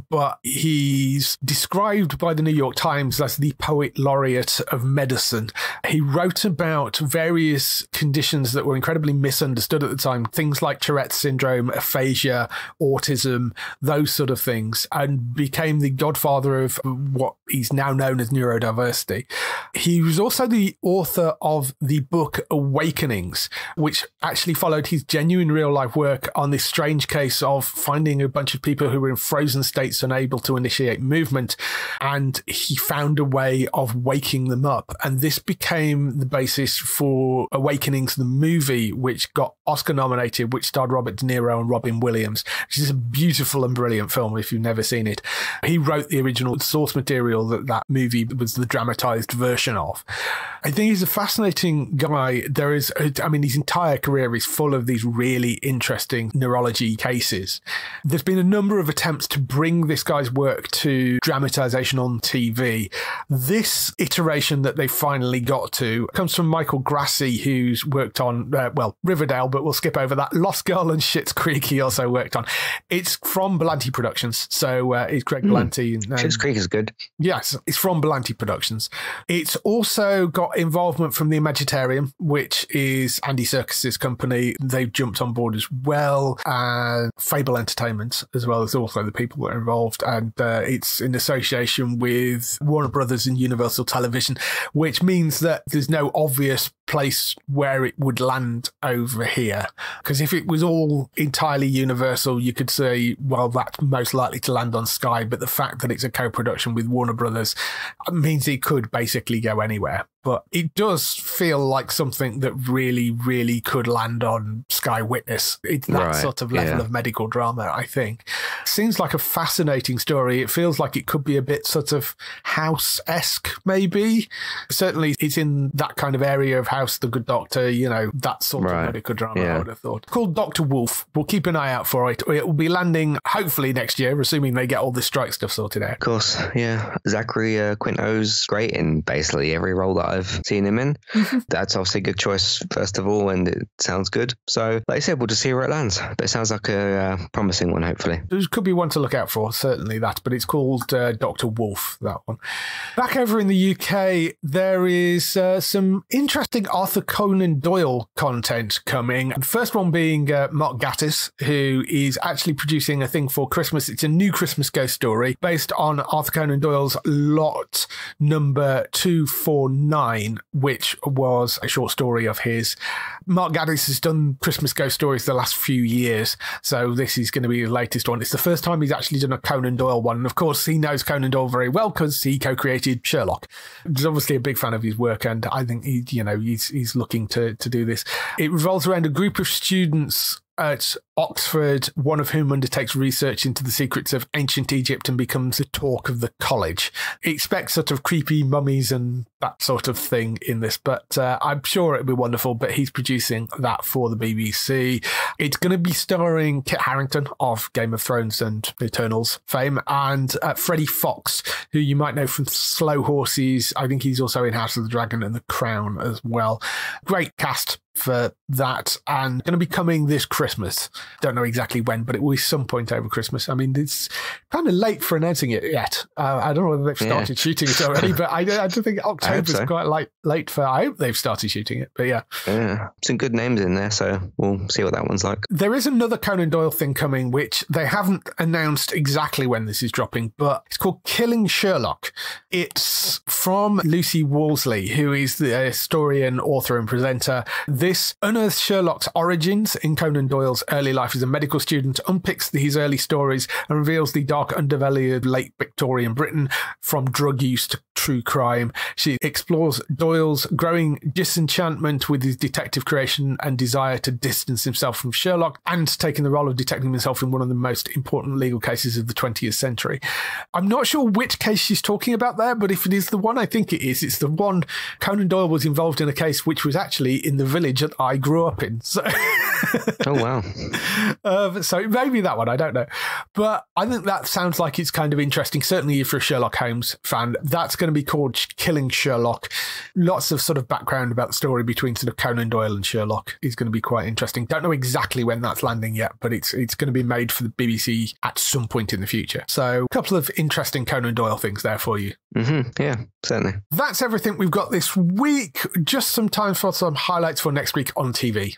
but he's described by the New York Times as the poet laureate of medicine. He wrote about various conditions that were incredibly misunderstood at the time, things like Tourette's syndrome, aphasia, autism, those sort of things, and became the godfather of what is now known as neurodiversity. He was also the author of the book Awakenings, which actually followed his genuine real life work on this strange case of finding a bunch of people who were in frozen states unable to initiate movement. And he found a way of waking them up. And this became the basis for Awakenings, the movie, which got Oscar nominated, which starred Robert De Niro and Robin Williams, which is a beautiful and brilliant film if you've never seen it. He wrote the original source material that that movie was the dramatized version of. I think he's a fascinating guy. There is, I mean, his entire career is full of these really interesting neurology cases. There's been a number of attempts to bring this guy's work to dramatization on TV. This iteration that they finally got to comes from Michael Grassi, who's worked on, uh, well, Riverdale, but we'll skip over that. Lost Girl and Schitt's Creek, he also worked on. It's from Berlanti Productions. So uh, it's Greg Berlanti. and- Schitt's Creek is good. Yes, it's from Berlanti Productions. It's also got involvement from the Imaginarium, which is Andy Serkis's company. They've jumped on board as well, and Fable Entertainment as well as also the people that are involved. And uh, it's in association with Warner Brothers and Universal Television, which means that there's no obvious place where it would land over here. Because if it was all entirely Universal, you could say, well, that's most likely to land on Sky. But the fact that it's a co production with Warner Brothers means it could basically go anywhere. But it does feel like something that really, really could land on Sky Witness. It's that Right, sort of level yeah. of medical drama, I think. Seems like a fascinating story. It feels like it could be a bit sort of house esque, maybe. Certainly, it's in that kind of area of House, The Good Doctor, you know, that sort Right, of medical drama, I would have thought. Called Dr. Wolf. We'll keep an eye out for it. It will be landing hopefully next year, assuming they get all this strike stuff sorted out. Of course, yeah. Zachary uh, Quinto's great in basically every role that I've seen him in. <laughs> That's obviously a good choice, first of all, and it sounds good. So, like I said, we'll just see where it lands. But it sounds like a uh, promising one, hopefully. There could be one to look out for, certainly that, but it's called uh, Dr. Wolf, that one. Back over in the UK, there is uh, some interesting Arthur Conan Doyle content coming. The first one being uh, Mark Gatiss, who is actually producing a thing for Christmas. It's a new Christmas ghost story based on Arthur Conan Doyle's lot number 249, which was a short story of his. Mark Gatiss has done Christmas ghost stories the last few years, so this is going to be his latest one. It's the first time he's actually done a Conan Doyle one, and of course, he knows Conan Doyle very well because he co-created Sherlock. He's obviously a big fan of his work, and I think he, you know, he's he's looking to to do this. It revolves around a group of students at Oxford, one of whom undertakes research into the secrets of ancient Egypt and becomes the talk of the college. Expect sort of creepy mummies and that sort of thing in this, but uh, I'm sure it'll be wonderful. But he's producing that for the BBC. It's going to be starring Kit Harington of Game of Thrones and Eternals fame, and uh, Freddie Fox, who you might know from Slow Horses. I think he's also in House of the Dragon and The Crown as well. Great cast for that and going to be coming this Christmas. Don't know exactly when, but it will be some point over Christmas. I mean, it's kind of late for announcing it yet. Uh, I don't know whether they've Yeah. started shooting it already, but I, I don't think <laughs> October's so. quite late, late for. I hope they've started shooting it, but yeah. Yeah, some good names in there, so we'll see what that one's like. There is another Conan Doyle thing coming, which they haven't announced exactly when this is dropping, but it's called Killing Sherlock. It's from Lucy Worsley, who is the historian, author, and presenter. This unearths Sherlock's origins in Conan Doyle's early life as a medical student, unpicks his early stories, and reveals the dark underbelly of late Victorian Britain from drug use to true crime. She explores Doyle's growing disenchantment with his detective creation and desire to distance himself from Sherlock and taking the role of detecting himself in one of the most important legal cases of the 20th century. I'm not sure which case she's talking about there, but if it is the one I think it is, it's the one Conan Doyle was involved in a case which was actually in the village that I grew up in. So. <laughs> <laughs> Oh wow, Um, so maybe that one, I don't know. But I think that sounds like it's kind of interesting. Certainly, if you're a Sherlock Holmes fan, that's going to be called Killing Sherlock. Lots of sort of background about the story between sort of Conan Doyle and Sherlock is going to be quite interesting. Don't know exactly when that's landing yet, but it's it's going to be made for the BBC at some point in the future. So, a couple of interesting Conan Doyle things there for you. hmm yeah, certainly. That's everything we've got this week. Just some time for some highlights for next week on TV.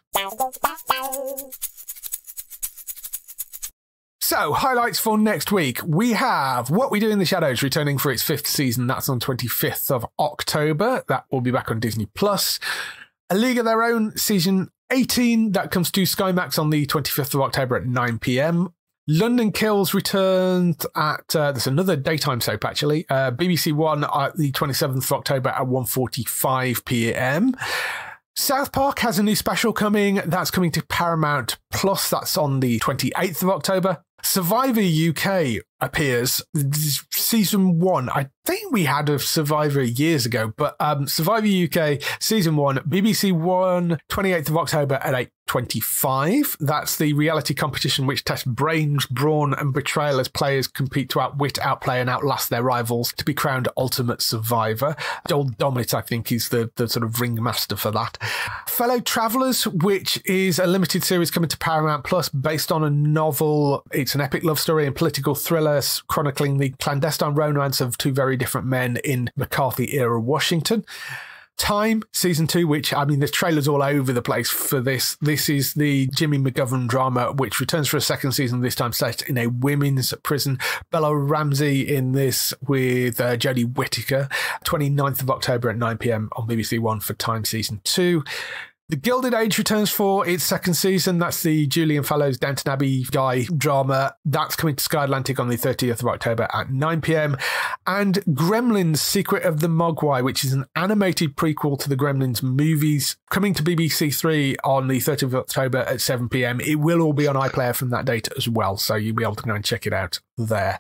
So, highlights for next week. We have What We Do in the Shadows returning for its fifth season. That's on 25th of October. That will be back on Disney Plus. A League of Their Own season 18. That comes to Sky Max on the 25th of October at 9 p.m. London Kills returned at uh, there's another daytime soap actually. Uh, BBC One at the 27th of October at 1:45 p.m. South Park has a new special coming. That's coming to Paramount Plus. That's on the 28th of October. Survivor UK appears season one. I think we had a Survivor years ago, but um, Survivor UK season one, BBC One, 28th of October at 8.25. That's the reality competition which tests brains, brawn, and betrayal as players compete to outwit, outplay, and outlast their rivals to be crowned ultimate survivor. Joel Dommett, I think, is the, the sort of ringmaster for that. Fellow Travelers, which is a limited series coming to Paramount Plus based on a novel. It's an epic love story and political thriller chronicling the clandestine romance of two very different men in McCarthy era Washington. Time season two, which I mean, the trailers all over the place for this. This is the Jimmy McGovern drama, which returns for a second season, this time set in a women's prison. Bella Ramsey in this with uh, Jodie Whittaker. 29th of October at 9 pm on BBC One for Time season two. The Gilded Age returns for its second season. That's the Julian Fellowes Downton Abbey guy drama. That's coming to Sky Atlantic on the 30th of October at 9 pm. And Gremlins Secret of the Mogwai, which is an animated prequel to the Gremlins movies, coming to BBC Three on the 30th of October at 7 pm. It will all be on iPlayer from that date as well, so you'll be able to go and check it out there.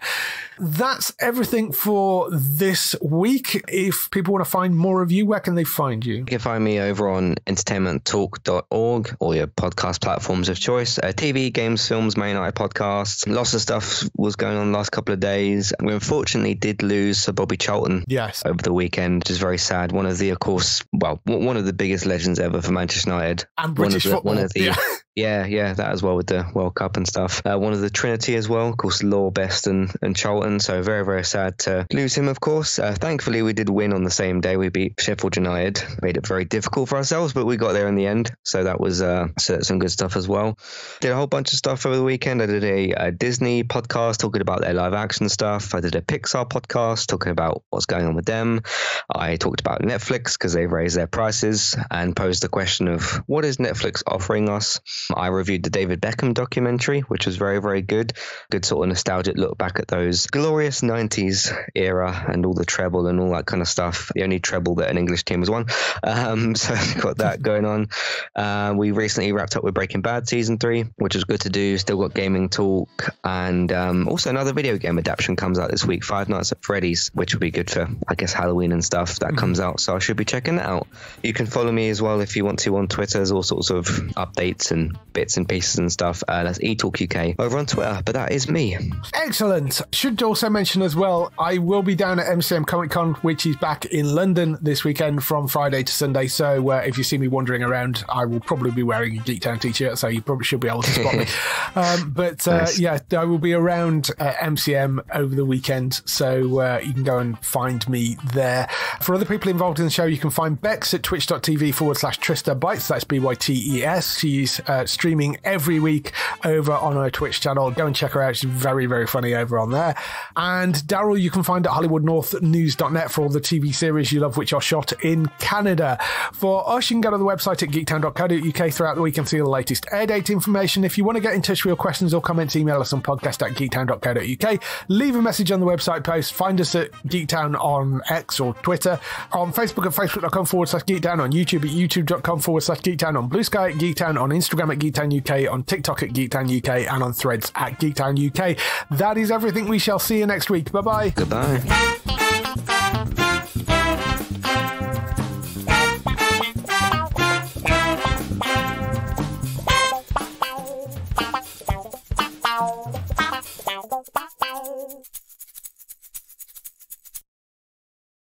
That's everything for this week. If people want to find more of you, where can they find you? You can find me over on entertainmenttalk.org or your podcast platforms of choice. Uh, TV, games, films, main night podcasts. Lots of stuff was going on the last couple of days. We unfortunately did lose Sir Bobby Charlton Yes. over the weekend, which is very sad. One of the, of course, well, one of the biggest legends ever for Manchester United. And One of British the- football. one of the- yeah. <laughs> Yeah, yeah, that as well with the World Cup and stuff. Uh, one of the Trinity as well, of course, Law, Best, and, and Charlton. So very, very sad to lose him, of course. Uh, thankfully, we did win on the same day. We beat Sheffield United. Made it very difficult for ourselves, but we got there in the end. So that was uh, so some good stuff as well. Did a whole bunch of stuff over the weekend. I did a, a Disney podcast talking about their live action stuff. I did a Pixar podcast talking about what's going on with them. I talked about Netflix because they've raised their prices and posed the question of what is Netflix offering us. I reviewed the David Beckham documentary, which was very, very good. Good sort of nostalgic look back at those glorious 90s era and all the treble and all that kind of stuff. The only treble that an English team has won. Um, <laughs> so got that going on. Uh, we recently wrapped up with Breaking Bad season three, which is good to do. Still got gaming talk and um, also another video game adaptation comes out this week, Five Nights at Freddy's, which will be good for, I guess, Halloween and stuff. That comes out, so I should be checking that out. You can follow me as well if you want to on Twitter. There's all sorts of updates and bits and pieces and stuff. Uh, that's eTalk UK over on Twitter. But that is me. Excellent. Should also mention as well, I will be down at MCM Comic Con, which is back in London this weekend from Friday to Sunday. So uh, if you see me wandering around, I will probably be wearing a Geektown t-shirt, so you probably should be able to spot me. <laughs> Um, but uh, Nice. yeah, I will be around uh, MCM over the weekend, so uh, you can go and find me there. For other people involved in the show, you can find Bex at twitch.tv forward slash Trista Bytes. That's B Y T E S. She's uh, streaming every week over on her Twitch channel. Go and check her out. She's very, very funny over on there. And Daryl, you can find at HollywoodNorthNews.net for all the TV series you love, which are shot in Canada. For us, you can go to the website at geektown.co.uk throughout the week and see the latest air date information. If you want to get in touch with your questions or comments, email us on podcast at geektown.co.uk. Leave a message on the website post. Find us at Geektown on X or Twitter. On Facebook at facebook.com forward slash geektown. On YouTube at youtube.com forward slash geektown. On Blue Sky at Geektown. On Instagram at Geektown UK. On TikTok at Geektown UK. And on Threads at Geektown UK. That is everything. We shall see you next week. Bye bye. Goodbye.